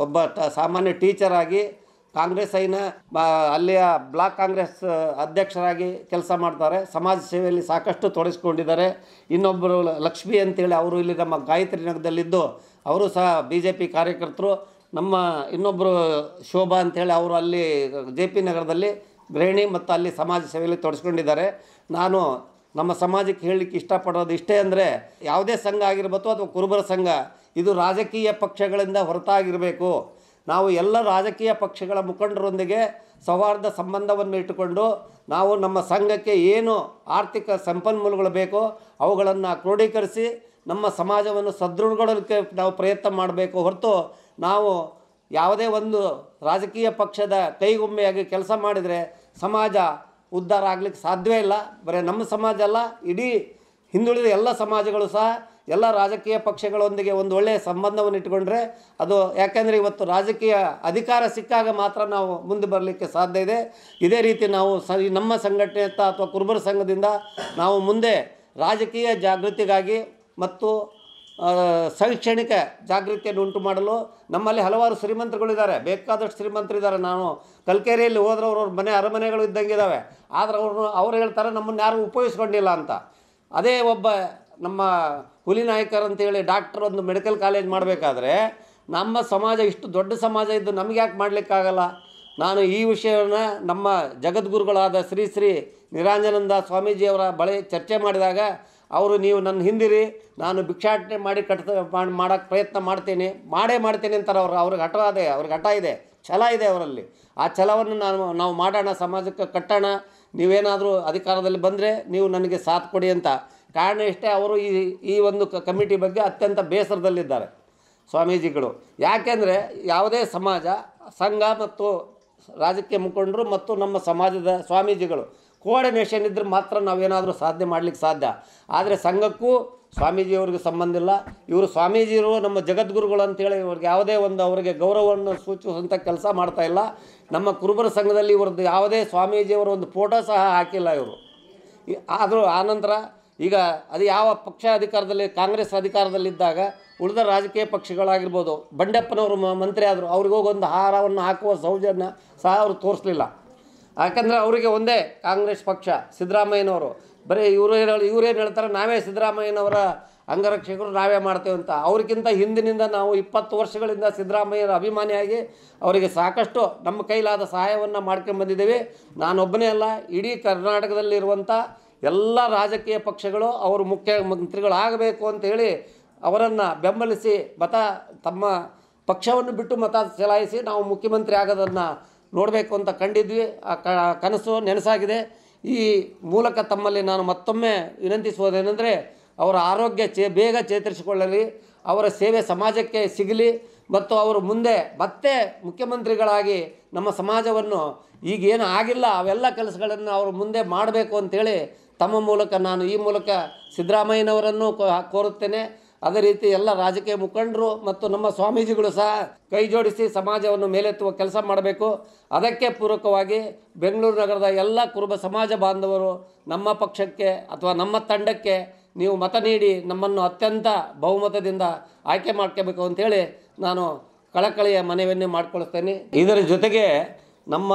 ಒಬ್ಬ ಟ, ಸಾಮಾನ್ಯ ಟೀಚರ್ ಆಗಿ ಕಾಂಗ್ರೆಸ್ ಐನ ಅಲ್ಲಿಯ ಬ್ಲಾಕ್ ಕಾಂಗ್ರೆಸ್ ಅಧ್ಯಕ್ಷರಾಗಿ ಕೆಲಸ ಮಾಡ್ತಾರೆ. ಸಮಾಜ ಸೇವೆಯಲ್ಲಿ ಸಾಕಷ್ಟು ತೊಡಗಿಸ್ಕೊಂಡಿದ್ದಾರೆ. ಇನ್ನೊಬ್ಬರು ಲಕ್ಷ್ಮಿ ಅಂತೇಳಿ ಅವರು ಇಲ್ಲಿ ನಮ್ಮ ಗಾಯತ್ರಿ ನಗರದಲ್ಲಿದ್ದು, ಅವರು ಸಹ ಬಿ ಜೆ ಪಿ ಕಾರ್ಯಕರ್ತರು. ನಮ್ಮ ಇನ್ನೊಬ್ಬರು ಶೋಭಾ ಅಂತೇಳಿ ಅವರು ಅಲ್ಲಿ ಜೆ ಪಿ ನಗರದಲ್ಲಿ ಗೃಹಿಣಿ ಮತ್ತು ಅಲ್ಲಿ ಸಮಾಜ ಸೇವೆಯಲ್ಲಿ ತೊಡಸ್ಕೊಂಡಿದ್ದಾರೆ. ನಾನು ನಮ್ಮ ಸಮಾಜಕ್ಕೆ ಹೇಳಲಿಕ್ಕೆ ಇಷ್ಟಪಡೋದು ಇಷ್ಟೇ ಅಂದರೆ ಯಾವುದೇ ಸಂಘ ಆಗಿರ್ಬೋದು ಅಥವಾ ಕುರುಬರ ಸಂಘ, ಇದು ರಾಜಕೀಯ ಪಕ್ಷಗಳಿಂದ ಹೊರತಾಗಿರಬೇಕು. ನಾವು ಎಲ್ಲ ರಾಜಕೀಯ ಪಕ್ಷಗಳ ಮುಖಂಡರೊಂದಿಗೆ ಸೌಹಾರ್ದ ಸಂಬಂಧವನ್ನು ಇಟ್ಟುಕೊಂಡು ನಾವು ನಮ್ಮ ಸಂಘಕ್ಕೆ ಏನು ಆರ್ಥಿಕ ಸಂಪನ್ಮೂಲಗಳು ಬೇಕೋ ಅವುಗಳನ್ನು ಕ್ರೋಢೀಕರಿಸಿ ನಮ್ಮ ಸಮಾಜವನ್ನು ಸದೃಢಗೊಳ್ಳಲಿಕ್ಕೆ ನಾವು ಪ್ರಯತ್ನ ಮಾಡಬೇಕು ಹೊರತು ನಾವು ಯಾವುದೇ ಒಂದು ರಾಜಕೀಯ ಪಕ್ಷದ ಕೈಗೊಮ್ಮೆಯಾಗಿ ಕೆಲಸ ಮಾಡಿದರೆ ಸಮಾಜ ಉದ್ಧಾರ ಆಗಲಿಕ್ಕೆ ಸಾಧ್ಯವೇ ಇಲ್ಲ. ಬರೀ ನಮ್ಮ ಸಮಾಜ ಅಲ್ಲ, ಇಡೀ ಹಿಂದುಳಿದ ಎಲ್ಲ ಸಮಾಜಗಳು ಸಹ ಎಲ್ಲ ರಾಜಕೀಯ ಪಕ್ಷಗಳೊಂದಿಗೆ ಒಂದು ಒಳ್ಳೆಯ ಸಂಬಂಧವನ್ನು ಇಟ್ಟುಕೊಂಡ್ರೆ ಅದು ಯಾಕೆಂದರೆ ಇವತ್ತು ರಾಜಕೀಯ ಅಧಿಕಾರ ಸಿಕ್ಕಾಗ ಮಾತ್ರ ನಾವು ಮುಂದೆ ಬರಲಿಕ್ಕೆ ಸಾಧ್ಯ ಇದೆ. ಇದೇ ರೀತಿ ನಾವು ಸ ನಮ್ಮ ಸಂಘಟನೆ ಅಥವಾ ಕುರುಬರ ಸಂಘದಿಂದ ನಾವು ಮುಂದೆ ರಾಜಕೀಯ ಜಾಗೃತಿಗಾಗಿ ಮತ್ತು ಶೈಕ್ಷಣಿಕ ಜಾಗೃತಿಯನ್ನು ಉಂಟು ಮಾಡಲು ನಮ್ಮಲ್ಲಿ ಹಲವಾರು ಶ್ರೀಮಂತರುಗಳಿದ್ದಾರೆ. ಬೇಕಾದಷ್ಟು ಶ್ರೀಮಂತರಿದ್ದಾರೆ. ನಾನು ಕಲ್ಕೇರಿಯಲ್ಲಿ ಹೋದ್ರೆ ಅವ್ರವ್ರ ಮನೆ ಅರಮನೆಗಳು ಇದ್ದಂಗೆ ಇದ್ದಾವೆ ಆದರೆ ಅವರು ಅವ್ರು ಹೇಳ್ತಾರೆ, ನಮ್ಮನ್ನು ಯಾರು ಉಪಯೋಗಿಸ್ಕೊಂಡಿಲ್ಲ ಅಂತ. ಅದೇ ಒಬ್ಬ ನಮ್ಮ ಹುಲಿ ನಾಯಕರ್ ಅಂತೇಳಿ ಡಾಕ್ಟರ್ ಒಂದು ಮೆಡಿಕಲ್ ಕಾಲೇಜ್ ಮಾಡಬೇಕಾದ್ರೆ, ನಮ್ಮ ಸಮಾಜ ಇಷ್ಟು ದೊಡ್ಡ ಸಮಾಜ ಇದ್ದು ನಮ್ಗೆ ಯಾಕೆ ಮಾಡಲಿಕ್ಕಾಗಲ್ಲ? ನಾನು ಈ ವಿಷಯವನ್ನು ನಮ್ಮ ಜಗದ್ಗುರುಗಳಾದ ಶ್ರೀ ಶ್ರೀ ನಿರಾಂಜನಂದ ಸ್ವಾಮೀಜಿಯವರ ಬಳಿ ಚರ್ಚೆ ಮಾಡಿದಾಗ ಅವರು ನೀವು ನನ್ನ ಹಿಂದಿರಿ, ನಾನು ಭಿಕ್ಷಾಟನೆ ಮಾಡಿ ಕಟ್ತ ಮಾಡಿ ಮಾಡೋಕ್ಕೆ ಪ್ರಯತ್ನ ಮಾಡ್ತೀನಿ, ಮಾಡೇ ಮಾಡ್ತೀನಿ ಅಂತಾರೆ ಅವ್ರು. ಅವ್ರಿಗೆ ಹಠ ಇದೆ ಅವ್ರಿಗೆ ಹಠ ಇದೆ, ಛಲ ಇದೆ ಅವರಲ್ಲಿ. ಆ ಛಲವನ್ನು ನಾನು, ನಾವು ಮಾಡೋಣ, ಸಮಾಜಕ್ಕೆ ಕಟ್ಟೋಣ, ನೀವೇನಾದರೂ ಅಧಿಕಾರದಲ್ಲಿ ಬಂದರೆ ನೀವು ನನಗೆ ಸಾಥ್ ಕೊಡಿ ಅಂತ. ಕಾರಣ ಇಷ್ಟೇ, ಅವರು ಈ ಈ ಒಂದು ಕಮಿಟಿ ಬಗ್ಗೆ ಅತ್ಯಂತ ಬೇಸರದಲ್ಲಿದ್ದಾರೆ ಸ್ವಾಮೀಜಿಗಳು. ಯಾಕೆಂದರೆ ಯಾವುದೇ ಸಮಾಜ, ಸಂಘ ಮತ್ತು ರಾಜಕೀಯ ಮುಖಂಡರು ಮತ್ತು ನಮ್ಮ ಸಮಾಜದ ಸ್ವಾಮೀಜಿಗಳು ಕೋಆರ್ಡಿನೇಷನ್ ಇದ್ದರೆ ಮಾತ್ರ ನಾವೇನಾದರೂ ಸಾಧನೆ ಮಾಡಲಿಕ್ಕೆ ಸಾಧ್ಯ. ಆದರೆ ಸಂಘಕ್ಕೂ ಸ್ವಾಮೀಜಿಯವ್ರಿಗೆ ಸಂಬಂಧ ಇಲ್ಲ. ಇವರು ಸ್ವಾಮೀಜಿಯವರು ನಮ್ಮ ಜಗದ್ಗುರುಗಳು ಅಂತೇಳಿ ಇವ್ರಿಗೆ ಯಾವುದೇ ಒಂದು ಅವರಿಗೆ ಗೌರವವನ್ನು ಸೂಚಿಸುವಂಥ ಕೆಲಸ ಮಾಡ್ತಾ ಇಲ್ಲ. ನಮ್ಮ ಕುರುಬರ ಸಂಘದಲ್ಲಿ ಇವ್ರದ್ದು ಯಾವುದೇ ಸ್ವಾಮೀಜಿಯವರ ಒಂದು ಫೋಟೋ ಸಹ ಹಾಕಿಲ್ಲ ಇವರು. ಆದರೂ ಆನಂತರ ಈಗ ಅದು ಯಾವ ಪಕ್ಷ ಅಧಿಕಾರದಲ್ಲಿ ಕಾಂಗ್ರೆಸ್ ಅಧಿಕಾರದಲ್ಲಿದ್ದಾಗ ಉಳಿದ ರಾಜಕೀಯ ಪಕ್ಷಗಳಾಗಿರ್ಬೋದು, ಬಂಡೆಪ್ಪನವರು ಮಂತ್ರಿ ಆದರು ಅವ್ರಿಗೋಗಿ ಒಂದು ಹಾರವನ್ನು ಹಾಕುವ ಸೌಜನ್ಯ ಸಹ ಅವರು ತೋರಿಸಲಿಲ್ಲ. ಯಾಕಂದರೆ ಅವರಿಗೆ ಒಂದೇ ಕಾಂಗ್ರೆಸ್ ಪಕ್ಷ, ಸಿದ್ದರಾಮಯ್ಯನವರು. ಬರೀ ಇವರು ಏನು ಇವರೇನು ಹೇಳ್ತಾರೆ, ನಾವೇ ಸಿದ್ದರಾಮಯ್ಯನವರ ಅಂಗರಕ್ಷಕರು ನಾವೇ ಮಾಡ್ತೇವೆ ಅಂತ. ಅವ್ರಿಗಿಂತ ಹಿಂದಿನಿಂದ ನಾವು ಇಪ್ಪತ್ತು ವರ್ಷಗಳಿಂದ ಸಿದ್ದರಾಮಯ್ಯರ ಅಭಿಮಾನಿಯಾಗಿ ಅವರಿಗೆ ಸಾಕಷ್ಟು ನಮ್ಮ ಕೈಲಾದ ಸಹಾಯವನ್ನು ಮಾಡ್ಕೊಂಡು ಬಂದಿದ್ದೇವೆ. ನಾನೊಬ್ಬನೇ ಅಲ್ಲ, ಇಡೀ ಕರ್ನಾಟಕದಲ್ಲಿರುವಂಥ ಎಲ್ಲ ರಾಜಕೀಯ ಪಕ್ಷಗಳು ಅವರು ಮುಖ್ಯಮಂತ್ರಿಗಳಾಗಬೇಕು ಅಂತೇಳಿ ಅವರನ್ನು ಬೆಂಬಲಿಸಿ ಮತ ತಮ್ಮ ಪಕ್ಷವನ್ನು ಬಿಟ್ಟು ಮತ ಚಲಾಯಿಸಿ ನಾವು ಮುಖ್ಯಮಂತ್ರಿ ಆಗೋದನ್ನು ನೋಡಬೇಕು ಅಂತ ಕಂಡಿದ್ವಿ. ಆ ಕನಸು ನೆನಸಾಗಿದೆ. ಈ ಮೂಲಕ ತಮ್ಮಲ್ಲಿ ನಾನು ಮತ್ತೊಮ್ಮೆ ವಿನಂತಿಸುವುದೇನೆಂದರೆ, ಅವರ ಆರೋಗ್ಯ ಚೇ, ಬೇಗ ಚೇತರಿಸಿಕೊಳ್ಳಲಿ, ಅವರ ಸೇವೆ ಸಮಾಜಕ್ಕೆ ಸಿಗಲಿ ಮತ್ತು ಅವರು ಮುಂದೆ ಮತ್ತೆ ಮುಖ್ಯಮಂತ್ರಿಗಳಾಗಿ ನಮ್ಮ ಸಮಾಜವನ್ನು ಈಗೇನು ಆಗಿಲ್ಲ, ಅವೆಲ್ಲ ಕೆಲಸಗಳನ್ನು ಅವರು ಮುಂದೆ ಮಾಡಬೇಕು ಅಂತೇಳಿ ತಮ್ಮ ಮೂಲಕ ನಾನು ಈ ಮೂಲಕ ಸಿದ್ದರಾಮಯ್ಯನವರನ್ನು ಕೋರುತ್ತೇನೆ. ಅದೇ ರೀತಿ ಎಲ್ಲ ರಾಜಕೀಯ ಮುಖಂಡರು ಮತ್ತು ನಮ್ಮ ಸ್ವಾಮೀಜಿಗಳು ಸಹ ಕೈ ಜೋಡಿಸಿ ಸಮಾಜವನ್ನು ಮೇಲೆತ್ತುವ ಕೆಲಸ ಮಾಡಬೇಕು. ಅದಕ್ಕೆ ಪೂರಕವಾಗಿ ಬೆಂಗಳೂರು ನಗರದ ಎಲ್ಲ ಕುರುಬ ಸಮಾಜ ಬಾಂಧವರು ನಮ್ಮ ಪಕ್ಷಕ್ಕೆ ಅಥವಾ ನಮ್ಮ ತಂಡಕ್ಕೆ ನೀವು ಮತ ನೀಡಿ ನಮ್ಮನ್ನು ಅತ್ಯಂತ ಬಹುಮತದಿಂದ ಆಯ್ಕೆ ಮಾಡ್ಕೋಬೇಕು ಅಂಥೇಳಿ ನಾನು ಕಳಕಳಿಯ ಮನವಿಯನ್ನು ಮಾಡಿಕೊಳ್ತೇನೆ. ಇದರ ಜೊತೆಗೆ ನಮ್ಮ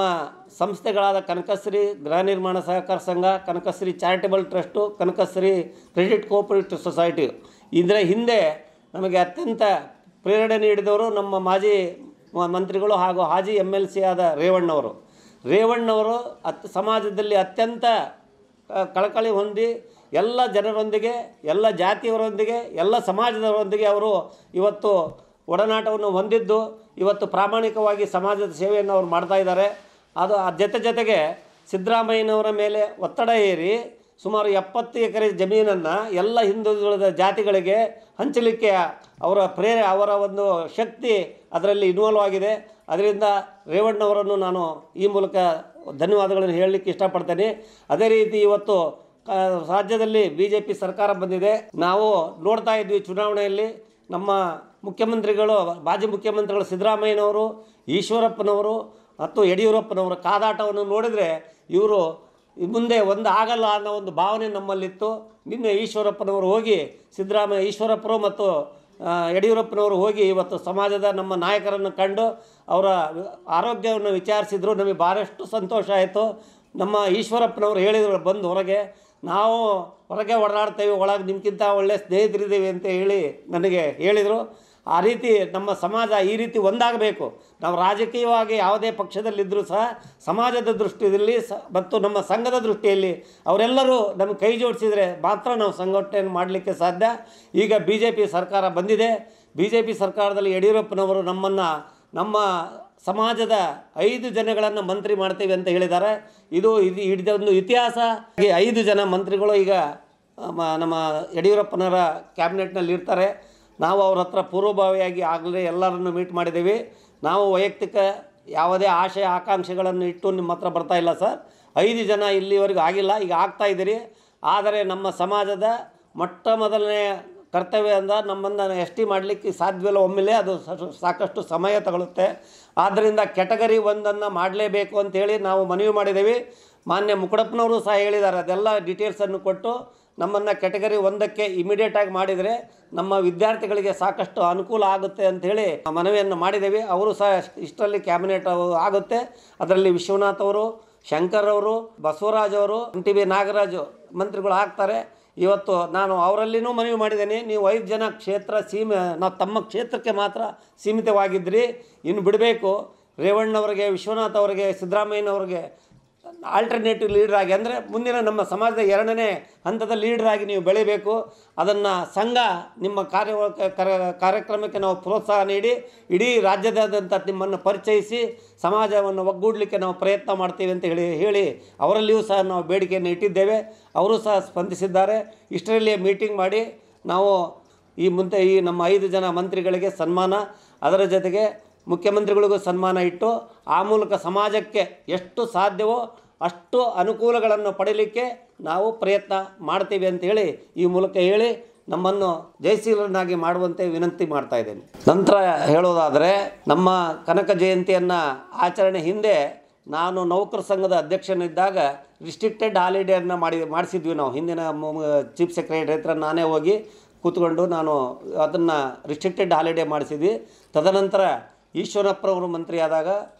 ಸಂಸ್ಥೆಗಳಾದ ಕನಕಶ್ರೀ ಗೃಹ ನಿರ್ಮಾಣ ಸಹಕಾರ ಸಂಘ, Kanakashree charitable trust, Kanakashree credit cooperative society ಇದರ ಹಿಂದೆ ನಮಗೆ ಅತ್ಯಂತ ಪ್ರೇರಣೆ ನೀಡಿದವರು ನಮ್ಮ ಮಾಜಿ ಮಂತ್ರಿಗಳು ಹಾಗೂ ಹಾಜಿ ಎಂ ಎಲ್ ಸಿ ಆದ ರೇವಣ್ಣವರು. ರೇವಣ್ಣವರು ಅತ್ ಸಮಾಜದಲ್ಲಿ ಅತ್ಯಂತ ಕಳಕಳಿ ಹೊಂದಿ ಎಲ್ಲ ಜನರೊಂದಿಗೆ, ಎಲ್ಲ ಜಾತಿಯವರೊಂದಿಗೆ, ಎಲ್ಲ ಸಮಾಜದವರೊಂದಿಗೆ ಅವರು ಇವತ್ತು ಒಡನಾಟವನ್ನು ಹೊಂದಿದ್ದು, ಇವತ್ತು ಪ್ರಾಮಾಣಿಕವಾಗಿ ಸಮಾಜದ ಸೇವೆಯನ್ನು ಅವರು ಮಾಡ್ತಾ ಇದ್ದಾರೆ. ಅದು ಆ ಜೊತೆ ಜೊತೆಗೆ ಸಿದ್ದರಾಮಯ್ಯನವರ ಮೇಲೆ ಒತ್ತಡ ಏರಿ ಸುಮಾರು ಎಪ್ಪತ್ತು ಎಕರೆ ಜಮೀನನ್ನು ಎಲ್ಲ ಹಿಂದುಳಿದ ಜಾತಿಗಳಿಗೆ ಹಂಚಲಿಕ್ಕೆ ಅವರ ಪ್ರೇರೆ ಅವರ ಒಂದು ಶಕ್ತಿ ಅದರಲ್ಲಿ ಇನ್ವಾಲ್ವ್ ಆಗಿದೆ ಅದರಿಂದ ರೇವಣ್ಣವರನ್ನು ನಾನು ಈ ಮೂಲಕ ಧನ್ಯವಾದಗಳನ್ನು ಹೇಳಲಿಕ್ಕೆ ಇಷ್ಟಪಡ್ತೇನೆ. ಅದೇ ರೀತಿ ಇವತ್ತು ರಾಜ್ಯದಲ್ಲಿ ಬಿ ಜೆ ಪಿ ಸರ್ಕಾರ ಬಂದಿದೆ. ನಾವು ನೋಡ್ತಾ ಇದ್ವಿ ಚುನಾವಣೆಯಲ್ಲಿ ನಮ್ಮ ಮುಖ್ಯಮಂತ್ರಿಗಳು, ಮಾಜಿ ಮುಖ್ಯಮಂತ್ರಿಗಳು ಸಿದ್ದರಾಮಯ್ಯನವರು, ಈಶ್ವರಪ್ಪನವರು ಮತ್ತು ಯಡಿಯೂರಪ್ಪನವರ ಕಾದಾಟವನ್ನು ನೋಡಿದರೆ ಇವರು ಮುಂದೆ ಒಂದು ಆಗಲ್ಲ ಅನ್ನೋ ಒಂದು ಭಾವನೆ ನಮ್ಮಲ್ಲಿತ್ತು. ನಿನ್ನೆ ಈಶ್ವರಪ್ಪನವರು ಹೋಗಿ, ಸಿದ್ದರಾಮಯ್ಯ ಈಶ್ವರಪ್ಪರು ಮತ್ತು ಯಡಿಯೂರಪ್ಪನವರು ಹೋಗಿ ಇವತ್ತು ಸಮಾಜದ ನಮ್ಮ ನಾಯಕರನ್ನು ಕಂಡು ಅವರ ಆರೋಗ್ಯವನ್ನು ವಿಚಾರಿಸಿದ್ರು. ನಮಗೆ ಭಾಳಷ್ಟು ಸಂತೋಷ ಆಯಿತು. ನಮ್ಮ ಈಶ್ವರಪ್ಪನವರು ಹೇಳಿದರು, ಬಂದು ಹೊರಗೆ. ನಾವು ಹೊರಗೆ ಓಡಾಡ್ತೇವೆ, ಒಳಗೆ ನಿಮ್ಗಿಂತ ಒಳ್ಳೆಯ ಸ್ನೇಹಿತರಿದ್ದೀವಿ ಅಂತ ಹೇಳಿ ನನಗೆ ಹೇಳಿದರು. ಆ ರೀತಿ ನಮ್ಮ ಸಮಾಜ ಈ ರೀತಿ ಒಂದಾಗಬೇಕು. ನಾವು ರಾಜಕೀಯವಾಗಿ ಯಾವುದೇ ಪಕ್ಷದಲ್ಲಿದ್ದರೂ ಸಹ, ಸಮಾಜದ ದೃಷ್ಟಿಯಲ್ಲಿ ಸ, ಮತ್ತು ನಮ್ಮ ಸಂಘದ ದೃಷ್ಟಿಯಲ್ಲಿ ಅವರೆಲ್ಲರೂ ನಮಗೆ ಕೈ ಜೋಡಿಸಿದರೆ ಮಾತ್ರ ನಾವು ಸಂಘಟನೆಯನ್ನು ಮಾಡಲಿಕ್ಕೆ ಸಾಧ್ಯ. ಈಗ ಬಿ ಜೆ ಪಿ ಸರ್ಕಾರ ಬಂದಿದೆ. ಬಿ ಜೆ ಪಿ ಸರ್ಕಾರದಲ್ಲಿ ಯಡಿಯೂರಪ್ಪನವರು ನಮ್ಮನ್ನು, ನಮ್ಮ ಸಮಾಜದ ಐದು ಜನಗಳನ್ನು ಮಂತ್ರಿ ಮಾಡ್ತೀವಿ ಅಂತ ಹೇಳಿದ್ದಾರೆ. ಇದು ಇದು ಇದೊಂದು ಇತಿಹಾಸ. ಈ ಐದು ಜನ ಮಂತ್ರಿಗಳು ಈಗ ನಮ್ಮ ಯಡಿಯೂರಪ್ಪನವರ ಕ್ಯಾಬಿನೆಟ್ನಲ್ಲಿ ಇರ್ತಾರೆ. ನಾವು ಅವ್ರ ಹತ್ರ ಪೂರ್ವಭಾವಿಯಾಗಿ ಆಗಲೇ ಎಲ್ಲರನ್ನು ಮೀಟ್ ಮಾಡಿದ್ದೀವಿ. ನಾವು ವೈಯಕ್ತಿಕ ಯಾವುದೇ ಆಶಯ, ಆಕಾಂಕ್ಷೆಗಳನ್ನು ಇಟ್ಟು ನಿಮ್ಮ ಹತ್ರ ಬರ್ತಾ ಇಲ್ಲ ಸರ್. ಐದು ಜನ ಇಲ್ಲಿವರೆಗೂ ಆಗಿಲ್ಲ, ಈಗ ಆಗ್ತಾ ಇದ್ದೀರಿ. ಆದರೆ ನಮ್ಮ ಸಮಾಜದ ಮೊಟ್ಟ ಮೊದಲನೇ ಕರ್ತವ್ಯ ಅಂದ ನಮ್ಮನ್ನು ಎಸ್ ಟಿ ಮಾಡಲಿಕ್ಕೆ ಸಾಧ್ಯವಿಲ್ಲ ಒಮ್ಮೆಲೆ, ಅದು ಸಾಕಷ್ಟು ಸಮಯ ತಗೊಳುತ್ತೆ. ಆದ್ದರಿಂದ ಕೆಟಗರಿ ಒಂದನ್ನು ಮಾಡಲೇಬೇಕು ಅಂತೇಳಿ ನಾವು ಮನವಿ ಮಾಡಿದ್ದೀವಿ. ಮಾನ್ಯ ಮುಕುಡಪ್ಪನವರು ಸಹ ಹೇಳಿದ್ದಾರೆ, ಅದೆಲ್ಲ ಡೀಟೇಲ್ಸನ್ನು ಕೊಟ್ಟು ನಮ್ಮನ್ನು ಕೆಟಗರಿ ಒಂದಕ್ಕೆ ಇಮಿಡಿಯೇಟಾಗಿ ಮಾಡಿದರೆ ನಮ್ಮ ವಿದ್ಯಾರ್ಥಿಗಳಿಗೆ ಸಾಕಷ್ಟು ಅನುಕೂಲ ಆಗುತ್ತೆ ಅಂಥೇಳಿ ಮನವಿಯನ್ನು ಮಾಡಿದ್ದೇವೆ. ಅವರು ಸಹ ಇಷ್ಟರಲ್ಲಿ ಕ್ಯಾಬಿನೆಟ್ ಆಗುತ್ತೆ. ಅದರಲ್ಲಿ ವಿಶ್ವನಾಥ್ ಅವರು, ಶಂಕರ್ ಅವರು, ಬಸವರಾಜ್ ಅವರು, ಎಂ ಟಿ ಬಿ ನಾಗರಾಜು ಮಂತ್ರಿಗಳು ಆಗ್ತಾರೆ. ಇವತ್ತು ನಾನು ಅವರಲ್ಲಿನೂ ಮನವಿ ಮಾಡಿದ್ದೇನೆ. ನೀವು ಐದು ಜನ ಕ್ಷೇತ್ರ ಸೀಮೆ, ನಾವು ತಮ್ಮ ಕ್ಷೇತ್ರಕ್ಕೆ ಮಾತ್ರ ಸೀಮಿತವಾಗಿದ್ದಿರಿ ಇನ್ನು ಬಿಡಬೇಕು. ರೇವಣ್ಣವರಿಗೆ, ವಿಶ್ವನಾಥ್ ಅವರಿಗೆ, ಸಿದ್ದರಾಮಯ್ಯನವ್ರಿಗೆ ಆಲ್ಟರ್ನೇಟಿವ್ ಲೀಡರ್ ಆಗಿ ಅಂದರೆ ಮುಂದಿನ ನಮ್ಮ ಸಮಾಜದ ಎರಡನೇ ಹಂತದ ಲೀಡರ್ ಆಗಿ ನೀವು ಬೆಳಿಬೇಕು. ಅದನ್ನು ಸಂಘ ನಿಮ್ಮ ಕಾರ್ಯ, ಕರ- ಕಾರ್ಯಕ್ರಮಕ್ಕೆ ನಾವು ಪ್ರೋತ್ಸಾಹ ನೀಡಿ, ಇಡೀ ರಾಜ್ಯದಾದ್ಯಂತ ನಿಮ್ಮನ್ನು ಪರಿಚಯಿಸಿ, ಸಮಾಜವನ್ನು ಒಗ್ಗೂಡಲಿಕ್ಕೆ ನಾವು ಪ್ರಯತ್ನ ಮಾಡ್ತೀವಿ ಅಂತ ಹೇಳಿ ಹೇಳಿ ಅವರಲ್ಲಿಯೂ ಸಹ ನಾವು ಬೇಡಿಕೆಯನ್ನು ಇಟ್ಟಿದ್ದೇವೆ. ಅವರು ಸಹ ಸ್ಪಂದಿಸಿದ್ದಾರೆ. ಇಷ್ಟರಲ್ಲಿಯೇ ಮೀಟಿಂಗ್ ಮಾಡಿ ನಾವು ಈ ಮುಂದೆ ಈ ನಮ್ಮ ಐದು ಜನ ಮಂತ್ರಿಗಳಿಗೆ ಸನ್ಮಾನ. ಅದರ ಜೊತೆಗೆ ಮುಖ್ಯಮಂತ್ರಿಗಳಿಗೂ ಸನ್ಮಾನ ಇಟ್ಟು ಆ ಮೂಲಕ ಸಮಾಜಕ್ಕೆ ಎಷ್ಟು ಸಾಧ್ಯವೋ ಅಷ್ಟು ಅನುಕೂಲಗಳನ್ನು ಪಡೀಲಿಕ್ಕೆ ನಾವು ಪ್ರಯತ್ನ ಮಾಡ್ತೀವಿ ಅಂತೇಳಿ ಈ ಮೂಲಕ ಹೇಳಿ ನಮ್ಮನ್ನು ಜಯಶೀಲರನ್ನಾಗಿ ಮಾಡುವಂತೆ ವಿನಂತಿ ಮಾಡ್ತಾ ಇದ್ದೇನೆ. ನಂತರ ಹೇಳೋದಾದರೆ ನಮ್ಮ ಕನಕ ಜಯಂತಿಯನ್ನು ಆಚರಣೆ ಹಿಂದೆ ನಾನು ನೌಕರ ಸಂಘದ ಅಧ್ಯಕ್ಷನಿದ್ದಾಗ ರಿಸ್ಟ್ರಿಕ್ಟೆಡ್ ಹಾಲಿಡೇಯನ್ನು ಮಾಡಿ ಮಾಡಿಸಿದ್ವಿ ನಾವು. ಹಿಂದಿನ ಚೀಫ್ ಸೆಕ್ರೆಟರಿ ಹತ್ರ ನಾನೇ ಹೋಗಿ ಕೂತ್ಕೊಂಡು ನಾನು ಅದನ್ನು ರಿಸ್ಟ್ರಿಕ್ಟೆಡ್ ಹಾಲಿಡೇ ಮಾಡಿಸಿದ್ವಿ. ತದನಂತರ ಈಶ್ವರಪ್ಪರವರು ಮಂತ್ರಿ ಆದಾಗ ಆ,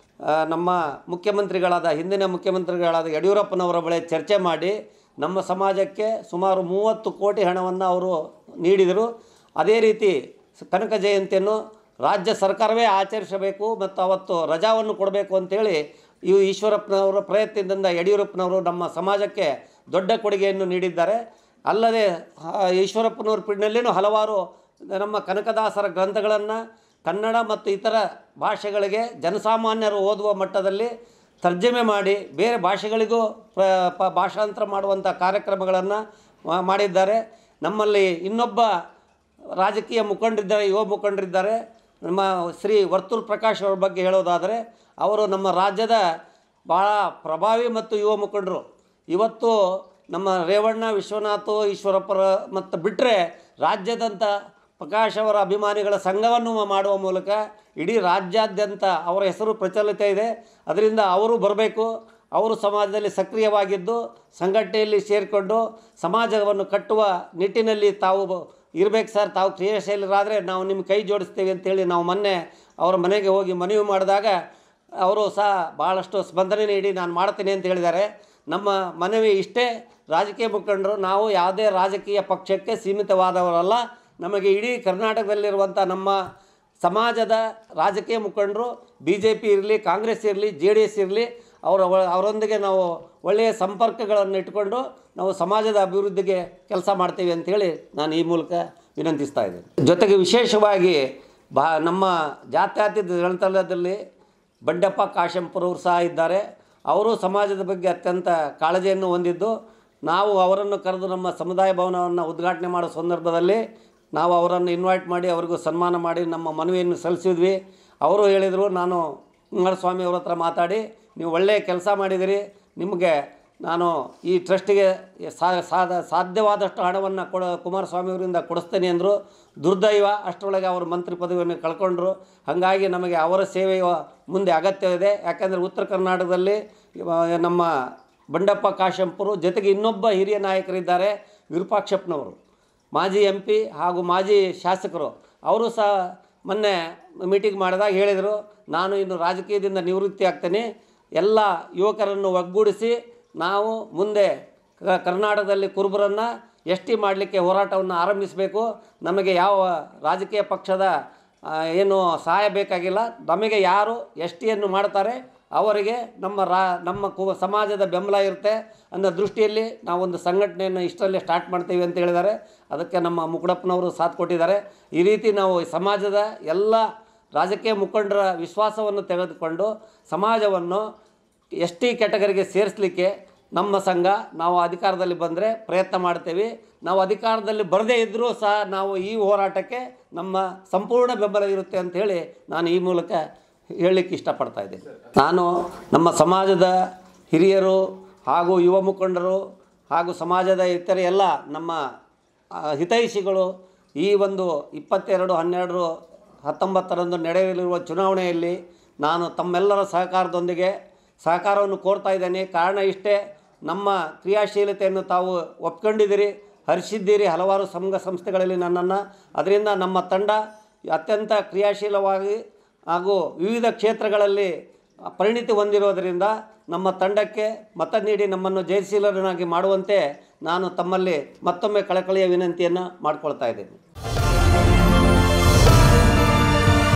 ನಮ್ಮ ಮುಖ್ಯಮಂತ್ರಿಗಳಾದ, ಹಿಂದಿನ ಮುಖ್ಯಮಂತ್ರಿಗಳಾದ ಯಡಿಯೂರಪ್ಪನವರ ಬಳಿ ಚರ್ಚೆ ಮಾಡಿ ನಮ್ಮ ಸಮಾಜಕ್ಕೆ ಸುಮಾರು ಮೂವತ್ತು ಕೋಟಿ ಹಣವನ್ನು ಅವರು ನೀಡಿದರು. ಅದೇ ರೀತಿ ಕನಕ ಜಯಂತಿಯನ್ನು ರಾಜ್ಯ ಸರ್ಕಾರವೇ ಆಚರಿಸಬೇಕು ಮತ್ತು ಅವತ್ತು ರಜಾವನ್ನು ಕೊಡಬೇಕು ಅಂತೇಳಿ ಈ ಈಶ್ವರಪ್ಪನವರ ಪ್ರಯತ್ನದಿಂದ ಯಡಿಯೂರಪ್ಪನವರು ನಮ್ಮ ಸಮಾಜಕ್ಕೆ ದೊಡ್ಡ ಕೊಡುಗೆಯನ್ನು ನೀಡಿದ್ದಾರೆ. ಅಲ್ಲದೆ ಈಶ್ವರಪ್ಪನವ್ರ ಪಿಡ್ನಲ್ಲಿನೂ ಹಲವಾರು ನಮ್ಮ ಕನಕದಾಸರ ಗ್ರಂಥಗಳನ್ನು ಕನ್ನಡ ಮತ್ತು ಇತರ ಭಾಷೆಗಳಿಗೆ ಜನಸಾಮಾನ್ಯರು ಓದುವ ಮಟ್ಟದಲ್ಲಿ ತರ್ಜಮೆ ಮಾಡಿ ಬೇರೆ ಭಾಷೆಗಳಿಗೂ ಭಾಷಾಂತರ ಮಾಡುವಂಥ ಕಾರ್ಯಕ್ರಮಗಳನ್ನು ಮಾಡಿದ್ದಾರೆ. ನಮ್ಮಲ್ಲಿ ಇನ್ನೊಬ್ಬ ರಾಜಕೀಯ ಮುಖಂಡರಿದ್ದಾರೆ ಯುವ ಮುಖಂಡರಿದ್ದಾರೆ. ನಮ್ಮ ಶ್ರೀ ವರ್ತುಲ್ ಪ್ರಕಾಶ್ ಅವ್ರ ಬಗ್ಗೆ ಹೇಳೋದಾದರೆ, ಅವರು ನಮ್ಮ ರಾಜ್ಯದ ಭಾಳ ಪ್ರಭಾವಿ ಮತ್ತು ಯುವ ಮುಖಂಡರು. ಇವತ್ತು ನಮ್ಮ ರೇವಣ್ಣ, ವಿಶ್ವನಾಥ್ ಈಶ್ವರಪ್ಪರ ಮತ್ತು ಬಿಟ್ಟರೆ ರಾಜ್ಯದಂಥ ಪ್ರಕಾಶ್ ಅವರ ಅಭಿಮಾನಿಗಳ ಸಂಘವನ್ನು ಮಾಡುವ ಮೂಲಕ ಇಡೀ ರಾಜ್ಯಾದ್ಯಂತ ಅವರ ಹೆಸರು ಪ್ರಚಲಿತ ಇದೆ. ಅದರಿಂದ ಅವರು ಬರಬೇಕು. ಅವರು ಸಮಾಜದಲ್ಲಿ ಸಕ್ರಿಯವಾಗಿದ್ದು, ಸಂಘಟನೆಯಲ್ಲಿ ಸೇರಿಕೊಂಡು ಸಮಾಜವನ್ನು ಕಟ್ಟುವ ನಿಟ್ಟಿನಲ್ಲಿ ತಾವು ಇರಬೇಕು ಸರ್. ತಾವು ಕ್ರಿಯಾಶೀಲರಾದರೆ ನಾವು ನಿಮ್ಮ ಕೈ ಜೋಡಿಸ್ತೇವೆ ಅಂತೇಳಿ ನಾವು ಮೊನ್ನೆ ಅವರ ಮನೆಗೆ ಹೋಗಿ ಮನವಿ ಮಾಡಿದಾಗ ಅವರು ಸಹ ಭಾಳಷ್ಟು ಸ್ಪಂದನೆ ನೀಡಿ ನಾನು ಮಾಡ್ತೀನಿ ಅಂತ ಹೇಳಿದ್ದಾರೆ. ನಮ್ಮ ಮನವಿ ಇಷ್ಟೇ. ರಾಜಕೀಯ ಮುಖಂಡರು, ನಾವು ಯಾವುದೇ ರಾಜಕೀಯ ಪಕ್ಷಕ್ಕೆ ಸೀಮಿತವಾದವರಲ್ಲ. ನಮಗೆ ಇಡೀ ಕರ್ನಾಟಕದಲ್ಲಿರುವಂಥ ನಮ್ಮ ಸಮಾಜದ ರಾಜಕೀಯ ಮುಖಂಡರು ಬಿ ಜೆ ಪಿ ಇರಲಿ, ಕಾಂಗ್ರೆಸ್ ಇರಲಿ, ಜೆ ಡಿ ಎಸ್ ಇರಲಿ, ಅವರ ಅವರೊಂದಿಗೆ ನಾವು ಒಳ್ಳೆಯ ಸಂಪರ್ಕಗಳನ್ನು ಇಟ್ಕೊಂಡು ನಾವು ಸಮಾಜದ ಅಭಿವೃದ್ಧಿಗೆ ಕೆಲಸ ಮಾಡ್ತೀವಿ ಅಂಥೇಳಿ ನಾನು ಈ ಮೂಲಕ ವಿನಂತಿಸ್ತಾ ಇದ್ದೀನಿ. ಜೊತೆಗೆ ವಿಶೇಷವಾಗಿ ಬಾ, ನಮ್ಮ ಜಾತ್ಯಾತೀತ ಜನತಲದಲ್ಲಿ ಬಂಡೆಪ್ಪ ಕಾಶೆಂಪುರವರು ಸಹ ಇದ್ದಾರೆ. ಅವರು ಸಮಾಜದ ಬಗ್ಗೆ ಅತ್ಯಂತ ಕಾಳಜಿಯನ್ನು ಹೊಂದಿದ್ದು, ನಾವು ಅವರನ್ನು ಕರೆದು ನಮ್ಮ ಸಮುದಾಯ ಭವನವನ್ನು ಉದ್ಘಾಟನೆ ಮಾಡೋ ಸಂದರ್ಭದಲ್ಲಿ ನಾವು ಅವರನ್ನು ಇನ್ವೈಟ್ ಮಾಡಿ ಅವ್ರಿಗೂ ಸನ್ಮಾನ ಮಾಡಿ ನಮ್ಮ ಮನವಿಯನ್ನು ಸಲ್ಲಿಸಿದ್ವಿ. ಅವರು ಹೇಳಿದರು, ನಾನು ಕುಮಾರಸ್ವಾಮಿ ಅವ್ರ ಹತ್ರ ಮಾತಾಡಿ, ನೀವು ಒಳ್ಳೆಯ ಕೆಲಸ ಮಾಡಿದಿರಿ. ನಿಮಗೆ ನಾನು ಈ ಟ್ರಸ್ಟಿಗೆ ಸಾಧ ಸಾಧ್ಯವಾದಷ್ಟು ಹಣವನ್ನು ಕೊಡ, ಕುಮಾರಸ್ವಾಮಿ ಅವರಿಂದ ಕೊಡಿಸ್ತೇನೆ ಅಂದರು. ದುರ್ದೈವ, ಅಷ್ಟರೊಳಗೆ ಅವರು ಮಂತ್ರಿ ಪದವಿಯನ್ನು ಕಳ್ಕೊಂಡ್ರು. ಹಾಗಾಗಿ ನಮಗೆ ಅವರ ಸೇವೆಯ ಮುಂದೆ ಅಗತ್ಯವಿದೆ. ಯಾಕೆಂದರೆ ಉತ್ತರ ಕರ್ನಾಟಕದಲ್ಲಿ ನಮ್ಮ ಬಂಡಪ್ಪ ಕಾಶೆಂಪುರು ಜೊತೆಗೆ ಇನ್ನೊಬ್ಬ ಹಿರಿಯ ನಾಯಕರಿದ್ದಾರೆ ವಿರೂಪಾಕ್ಷಪ್ಪನವರು. ಮಾಜಿ ಎಂ ಹಾಗೂ ಮಾಜಿ ಶಾಸಕರು, ಅವರು ಸಹ ಮೊನ್ನೆ ಮೀಟಿಂಗ್ ಮಾಡಿದಾಗ ಹೇಳಿದರು, ನಾನು ಇನ್ನು ರಾಜಕೀಯದಿಂದ ನಿವೃತ್ತಿ ಆಗ್ತೇನೆ. ಎಲ್ಲ ಯುವಕರನ್ನು ಒಗ್ಗೂಡಿಸಿ ನಾವು ಮುಂದೆ ಕರ್ನಾಟಕದಲ್ಲಿ ಕುರುಬರನ್ನು ಎಸ್ ಟಿ ಮಾಡಲಿಕ್ಕೆ ಹೋರಾಟವನ್ನು ಆರಂಭಿಸಬೇಕು. ನಮಗೆ ಯಾವ ರಾಜಕೀಯ ಪಕ್ಷದ ಏನು ಸಹಾಯ ಬೇಕಾಗಿಲ್ಲ. ನಮಗೆ ಯಾರು ಎಸ್ ಟಿಯನ್ನು ಮಾಡ್ತಾರೆ ಅವರಿಗೆ ನಮ್ಮ ರಾ, ನಮ್ಮ ಕು, ಸಮಾಜದ ಬೆಂಬಲ ಇರುತ್ತೆ ಅನ್ನೋ ದೃಷ್ಟಿಯಲ್ಲಿ ನಾವೊಂದು ಸಂಘಟನೆಯನ್ನು ಇಷ್ಟರಲ್ಲೇ ಸ್ಟಾರ್ಟ್ ಮಾಡ್ತೀವಿ ಅಂತ ಹೇಳಿದ್ದಾರೆ. ಅದಕ್ಕೆ ನಮ್ಮ ಮುಕುಡಪ್ಪನವರು ಸಾಥ್ ಕೊಟ್ಟಿದ್ದಾರೆ. ಈ ರೀತಿ ನಾವು ಸಮಾಜದ ಎಲ್ಲ ರಾಜಕೀಯ ಮುಖಂಡರ ವಿಶ್ವಾಸವನ್ನು ತೆಗೆದುಕೊಂಡು ಸಮಾಜವನ್ನು ಎಸ್ ಟಿ ಕ್ಯಾಟಗರಿಗೆ ಸೇರಿಸಲಿಕ್ಕೆ ನಮ್ಮ ಸಂಘ ನಾವು ಅಧಿಕಾರದಲ್ಲಿ ಬಂದರೆ ಪ್ರಯತ್ನ ಮಾಡ್ತೇವೆ. ನಾವು ಅಧಿಕಾರದಲ್ಲಿ ಬರದೇ ಇದ್ದರೂ ಸಹ ನಾವು ಈ ಹೋರಾಟಕ್ಕೆ ನಮ್ಮ ಸಂಪೂರ್ಣ ಬೆಂಬಲ ಇರುತ್ತೆ ಅಂಥೇಳಿ ನಾನು ಈ ಮೂಲಕ ಹೇಳಲಿಕ್ಕೆ ಇಷ್ಟಪಡ್ತಾ ಇದ್ದೇನೆ ನಾನು ನಮ್ಮ ಸಮಾಜದ ಹಿರಿಯರು ಹಾಗೂ ಯುವ ಮುಖಂಡರು ಹಾಗೂ ಸಮಾಜದ ಇತರ ಎಲ್ಲ ನಮ್ಮ ಹಿತೈಷಿಗಳು ಈ ಒಂದು ಇಪ್ಪತ್ತೆರಡು, ಹನ್ನೆರಡು, ಹತ್ತೊಂಬತ್ತರಂದು ನಡೆಯಲಿರುವ ಚುನಾವಣೆಯಲ್ಲಿ ನಾನು ತಮ್ಮೆಲ್ಲರ ಸಹಕಾರದೊಂದಿಗೆ ಸಹಕಾರವನ್ನು ಕೋರ್ತಾ ಇದ್ದೇನೆ. ಕಾರಣ ಇಷ್ಟೇ, ನಮ್ಮ ಕ್ರಿಯಾಶೀಲತೆಯನ್ನು ತಾವು ಒಪ್ಕೊಂಡಿದ್ದೀರಿ ಹರಿಸಿದ್ದೀರಿ ಹಲವಾರು ಸಂಘ ಸಂಸ್ಥೆಗಳಲ್ಲಿ ನನ್ನನ್ನು. ಅದರಿಂದ ನಮ್ಮ ತಂಡ ಅತ್ಯಂತ ಕ್ರಿಯಾಶೀಲವಾಗಿ ಹಾಗೂ ವಿವಿಧ ಕ್ಷೇತ್ರಗಳಲ್ಲಿ ಪರಿಣಿತಿ ಹೊಂದಿರೋದರಿಂದ ನಮ್ಮ ತಂಡಕ್ಕೆ ಮತ ನೀಡಿ ನಮ್ಮನ್ನು ಜಯಶೀಲರನ್ನಾಗಿ ಮಾಡುವಂತೆ ನಾನು ತಮ್ಮಲ್ಲಿ ಮತ್ತೊಮ್ಮೆ ಕಳಕಳಿಯ ವಿನಂತಿಯನ್ನು ಮಾಡಿಕೊಳ್ತಾ ಇದ್ದೇನೆ.